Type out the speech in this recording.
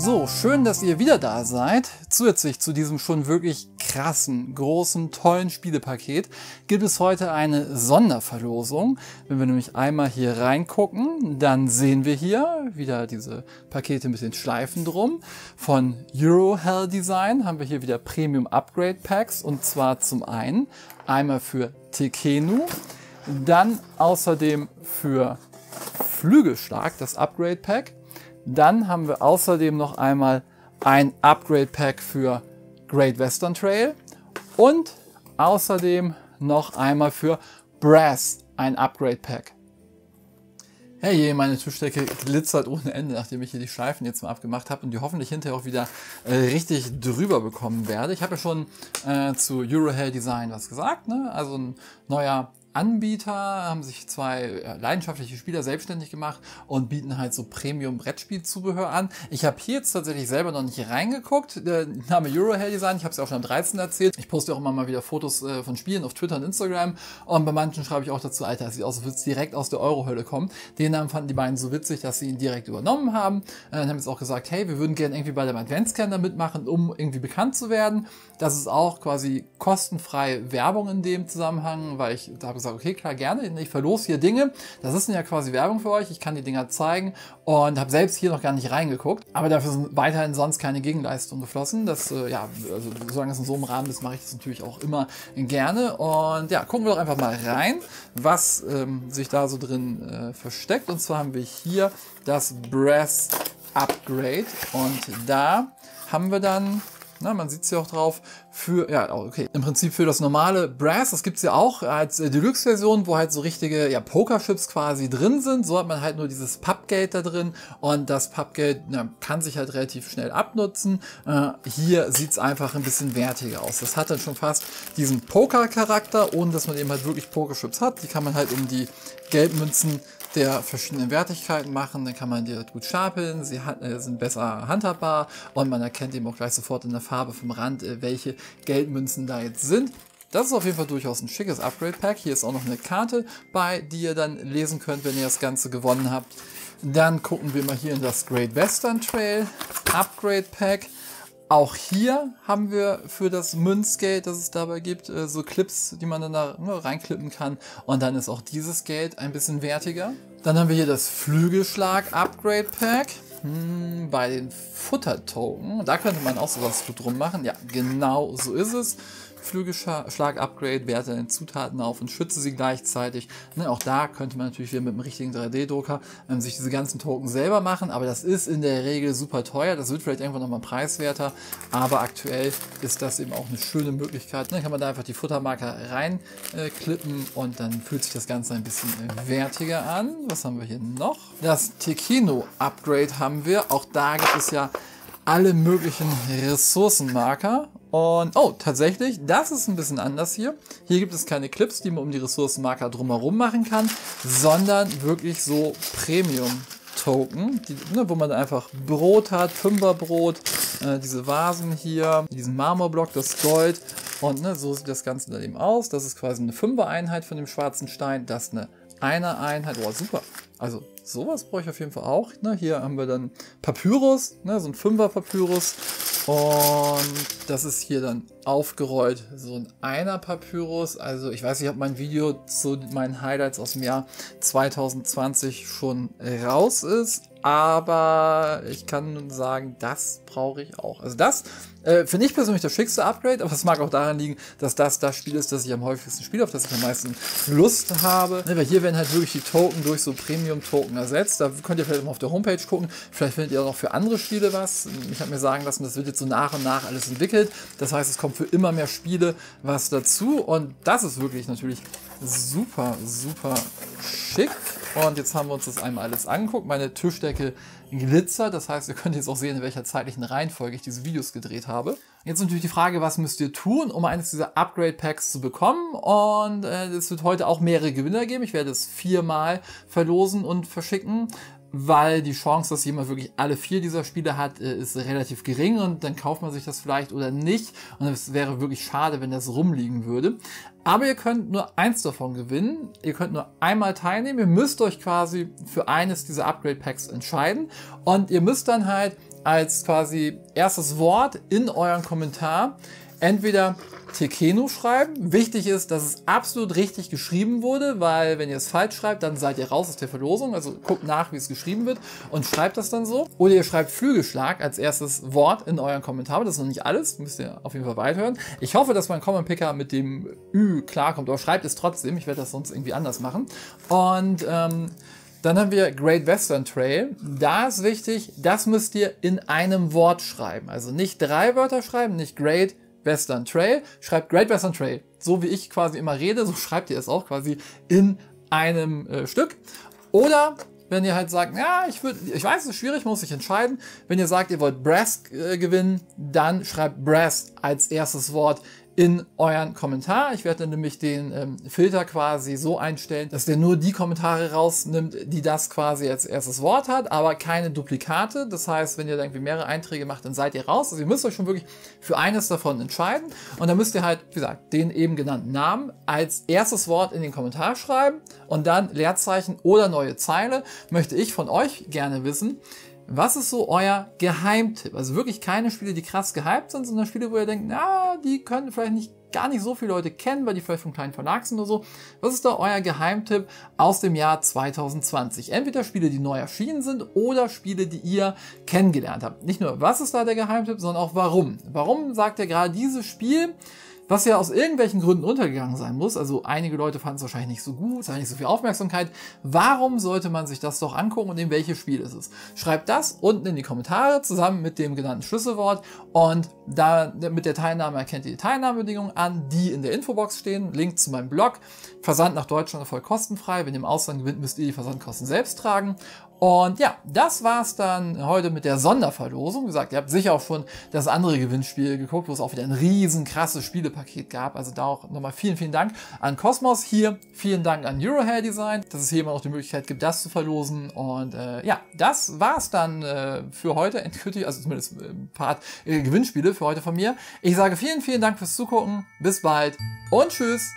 So, schön, dass ihr wieder da seid. Zusätzlich zu diesem schon wirklich krassen, großen, tollen Spielepaket gibt es heute eine Sonderverlosung. Wenn wir nämlich einmal hier reingucken, dann sehen wir hier wieder diese Pakete mit den Schleifen drum. Von Eurohell Design haben wir hier wieder Premium Upgrade Packs und zwar zum einen einmal für Tekenu, dann außerdem für Flügelschlag, das Upgrade Pack. Dann haben wir außerdem noch einmal ein Upgrade Pack für Great Western Trail und außerdem noch einmal für Brass ein Upgrade Pack. Hey, meine Tischdecke glitzert ohne Ende, nachdem ich hier die Schleifen jetzt mal abgemacht habe und die hoffentlich hinterher auch wieder äh, richtig drüber bekommen werde. Ich habe ja schon äh, zu Eurohair Design was gesagt, ne? also ein neuer Anbieter, haben sich zwei leidenschaftliche Spieler selbstständig gemacht und bieten halt so Premium-Brettspielzubehör an. Ich habe hier jetzt tatsächlich selber noch nicht reingeguckt. Der Name Eurohell Design, ich habe es ja auch schon am 13. erzählt. Ich poste auch immer mal wieder Fotos äh, von Spielen auf Twitter und Instagram. Und bei manchen schreibe ich auch dazu, Alter, es sieht aus, als würde es direkt aus der Eurohölle kommen. Den Namen fanden die beiden so witzig, dass sie ihn direkt übernommen haben. Äh, haben jetzt auch gesagt, hey, wir würden gerne irgendwie bei dem Adventskalender mitmachen, um irgendwie bekannt zu werden. Das ist auch quasi kostenfrei Werbung in dem Zusammenhang, weil ich da habe gesagt, okay, klar, gerne, ich verlose hier Dinge. Das ist ja quasi Werbung für euch. Ich kann die Dinger zeigen und habe selbst hier noch gar nicht reingeguckt. Aber dafür sind weiterhin sonst keine Gegenleistungen geflossen. Das, äh, ja, also solange es in so einem Rahmen ist, mache ich das natürlich auch immer gerne. Und ja, gucken wir doch einfach mal rein, was ähm, sich da so drin äh, versteckt. Und zwar haben wir hier das Brass Upgrade und da haben wir dann na, man sieht es ja auch drauf. Für, ja, okay, im Prinzip für das normale Brass, das gibt's ja auch als äh, Deluxe-Version, wo halt so richtige ja, Pokerchips quasi drin sind. So hat man halt nur dieses Pappgate da drin und das Pappgate ja, kann sich halt relativ schnell abnutzen. Äh, hier sieht's einfach ein bisschen wertiger aus. Das hat dann schon fast diesen Poker-Charakter, ohne dass man eben halt wirklich Pokerchips hat. Die kann man halt um die Geldmünzen der verschiedenen Wertigkeiten machen, dann kann man die gut stapeln, sie äh, sind besser handhabbar und man erkennt eben auch gleich sofort in der Farbe vom Rand, äh, welche Geldmünzen da jetzt sind. Das ist auf jeden Fall durchaus ein schickes Upgrade-Pack. Hier ist auch noch eine Karte bei, die ihr dann lesen könnt, wenn ihr das Ganze gewonnen habt. Dann gucken wir mal hier in das Great Western Trail Upgrade Pack. Auch hier haben wir für das Münzgeld, das es dabei gibt, äh, so Clips, die man dann da ne, reinklippen kann. Und dann ist auch dieses Geld ein bisschen wertiger. Dann haben wir hier das Flügelschlag Upgrade Pack. Hm, bei den Futter-Token, da könnte man auch sowas drum machen. Ja, genau so ist es. Flügelschlag-Upgrade, werte den Zutaten auf und schütze sie gleichzeitig. Ne, auch da könnte man natürlich wieder mit einem richtigen 3D-Drucker ähm, sich diese ganzen Token selber machen, aber das ist in der Regel super teuer. Das wird vielleicht irgendwann nochmal preiswerter, aber aktuell ist das eben auch eine schöne Möglichkeit. Dann ne, kann man da einfach die Futtermarker reinklippen äh, und dann fühlt sich das Ganze ein bisschen äh, wertiger an. Was haben wir hier noch? Das Tekino-Upgrade haben wir. Auch da gibt es ja alle möglichen Ressourcenmarker. Und, oh, tatsächlich, das ist ein bisschen anders hier. Hier gibt es keine Clips, die man um die Ressourcenmarker drumherum machen kann, sondern wirklich so Premium-Token, ne, wo man einfach Brot hat, Fünferbrot, äh, diese Vasen hier, diesen Marmorblock, das Gold. Und ne, so sieht das Ganze dann eben aus. Das ist quasi eine Fünfer-Einheit von dem schwarzen Stein, das ist eine Einer-Einheit. Oh, super. Also sowas brauche ich auf jeden Fall auch. Ne? Hier haben wir dann Papyrus, ne? so ein Fünfer-Papyrus. Und das ist hier dann aufgerollt, so ein einer Papyrus. Also ich weiß nicht, ob mein Video zu meinen Highlights aus dem Jahr 2020 schon raus ist, aber ich kann nun sagen, das brauche ich auch. Also das äh, finde ich persönlich das schickste Upgrade, aber es mag auch daran liegen, dass das das Spiel ist, das ich am häufigsten spiele, auf das ich am meisten Lust habe. Ne, weil hier werden halt wirklich die Token durch so Premium-Token ersetzt. Da könnt ihr vielleicht mal auf der Homepage gucken. Vielleicht findet ihr auch noch für andere Spiele was. Ich habe mir sagen lassen, das wird jetzt so nach und nach alles entwickelt. Das heißt, es kommt für immer mehr Spiele was dazu und das ist wirklich natürlich super, super schick. Und jetzt haben wir uns das einmal alles angeguckt. Meine Tischdecke glitzert, das heißt, ihr könnt jetzt auch sehen, in welcher zeitlichen Reihenfolge ich diese Videos gedreht habe. Jetzt natürlich die Frage, was müsst ihr tun, um eines dieser Upgrade Packs zu bekommen? Und äh, es wird heute auch mehrere Gewinner geben. Ich werde es viermal verlosen und verschicken weil die Chance, dass jemand wirklich alle vier dieser Spiele hat, äh, ist relativ gering und dann kauft man sich das vielleicht oder nicht und es wäre wirklich schade, wenn das rumliegen würde. Aber ihr könnt nur eins davon gewinnen. Ihr könnt nur einmal teilnehmen. Ihr müsst euch quasi für eines dieser Upgrade Packs entscheiden und ihr müsst dann halt als quasi erstes Wort in euren Kommentar entweder Tekeno schreiben. Wichtig ist, dass es absolut richtig geschrieben wurde, weil wenn ihr es falsch schreibt, dann seid ihr raus aus der Verlosung. Also guckt nach, wie es geschrieben wird und schreibt das dann so. Oder ihr schreibt Flügelschlag als erstes Wort in euren Kommentar. Das ist noch nicht alles, müsst ihr auf jeden Fall weithören. Ich hoffe, dass mein Comment Picker mit dem Ü klarkommt, aber schreibt es trotzdem. Ich werde das sonst irgendwie anders machen. Und ähm, dann haben wir Great Western Trail. Da ist wichtig, das müsst ihr in einem Wort schreiben. Also nicht drei Wörter schreiben, nicht Great Western Trail. Schreibt Great Western Trail. So wie ich quasi immer rede, so schreibt ihr es auch quasi in einem äh, Stück. Oder wenn ihr halt sagt, ja, ich würde, ich weiß, es ist schwierig, muss ich entscheiden. Wenn ihr sagt, ihr wollt Brass äh, gewinnen, dann schreibt Brass als erstes Wort in euren Kommentar. Ich werde nämlich den ähm, Filter quasi so einstellen, dass der nur die Kommentare rausnimmt, die das quasi als erstes Wort hat, aber keine Duplikate. Das heißt, wenn ihr da irgendwie mehrere Einträge macht, dann seid ihr raus. Also ihr müsst euch schon wirklich für eines davon entscheiden. Und dann müsst ihr halt, wie gesagt, den eben genannten Namen als erstes Wort in den Kommentar schreiben und dann Leerzeichen oder neue Zeile. Möchte ich von euch gerne wissen, was ist so euer Geheimtipp? Also wirklich keine Spiele, die krass gehypt sind, sondern Spiele, wo ihr denkt, na, die können vielleicht nicht gar nicht so viele Leute kennen, weil die vielleicht vom kleinen Verlag sind oder so. Was ist da euer Geheimtipp aus dem Jahr 2020? Entweder Spiele, die neu erschienen sind oder Spiele, die ihr kennengelernt habt. Nicht nur, was ist da der Geheimtipp, sondern auch warum. Warum sagt ihr gerade dieses Spiel was ja aus irgendwelchen Gründen untergegangen sein muss. Also einige Leute fanden es wahrscheinlich nicht so gut, es hat nicht so viel Aufmerksamkeit. Warum sollte man sich das doch angucken und in welches Spiel ist es? Schreibt das unten in die Kommentare zusammen mit dem genannten Schlüsselwort und da mit der Teilnahme erkennt ihr die Teilnahmebedingungen an, die in der Infobox stehen. Link zu meinem Blog. Versand nach Deutschland voll kostenfrei. Wenn ihr im Ausland gewinnt, müsst ihr die Versandkosten selbst tragen. Und ja, das war's dann heute mit der Sonderverlosung. Wie gesagt, ihr habt sicher auch schon das andere Gewinnspiel geguckt, wo es auch wieder ein riesen krasses Spielepaket gab. Also da auch nochmal vielen, vielen Dank an Cosmos hier. Vielen Dank an Eurohair Design, dass es hier immer noch die Möglichkeit gibt, das zu verlosen. Und äh, ja, das war's dann äh, für heute endgültig, also zumindest ein paar äh, Gewinnspiele für heute von mir. Ich sage vielen, vielen Dank fürs Zugucken. Bis bald und tschüss.